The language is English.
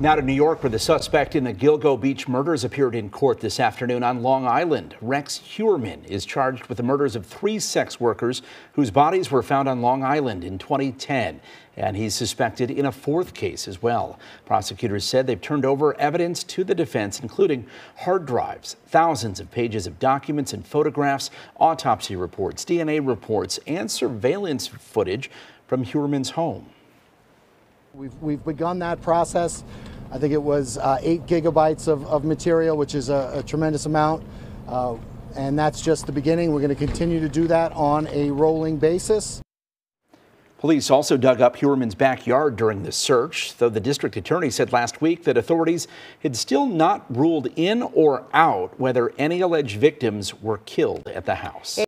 Now to New York, where the suspect in the Gilgo Beach murders appeared in court this afternoon on Long Island. Rex Heuermann is charged with the murders of three sex workers whose bodies were found on Long Island in 2010. And he's suspected in a fourth case as well. Prosecutors said they've turned over evidence to the defense, including hard drives, thousands of pages of documents and photographs, autopsy reports, DNA reports, and surveillance footage from Heuermann's home. We've, we've begun that process. I think it was uh, eight gigabytes of, of, material, which is a, a tremendous amount. Uh, and that's just the beginning. We're going to continue to do that on a rolling basis. Police also dug up Heuermann's backyard during the search, though the district attorney said last week that authorities had still not ruled in or out whether any alleged victims were killed at the house.